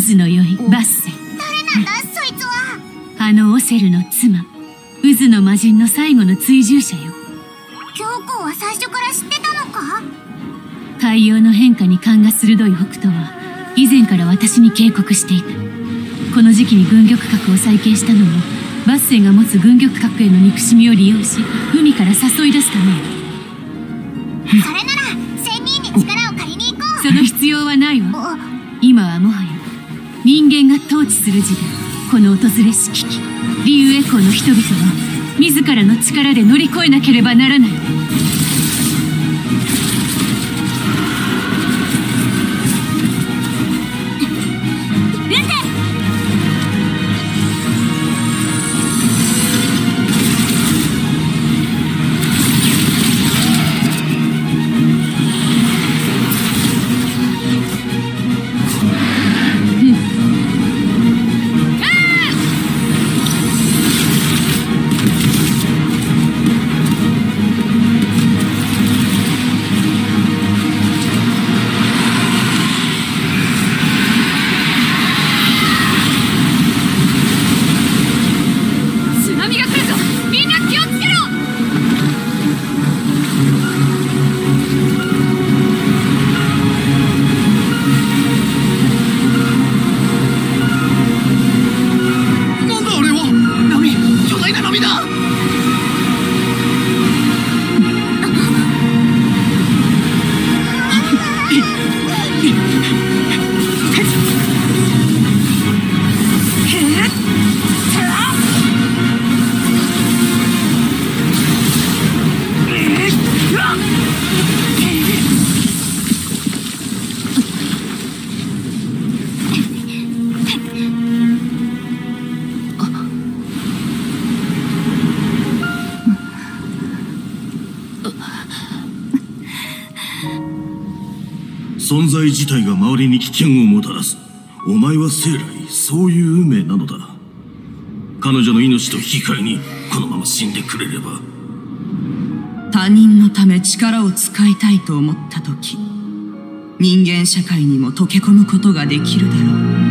渦の酔いバッセ誰なんだそいつは。あのオセルの妻。渦の魔人の最後の追従者よ。教皇は最初から知ってたのか？海洋の変化に勘が鋭い北斗は以前から私に警告していた。この時期に軍玉閣を再建したのもバッセンが持つ軍玉閣への憎しみを利用し海から誘い出すためよ。それなら仙人に力を借りに行こう。その必要はないわ。あ今はもはや人間が統治する時代。この訪れし危機。リュウエコーの人々は自らの力で乗り越えなければならない。存在自体が周りに危険をもたらす。お前は生来そういう運命なのだ。彼女の命と引き換えにこのまま死んでくれれば。他人のため力を使いたいと思った時人間社会にも溶け込むことができるだろう。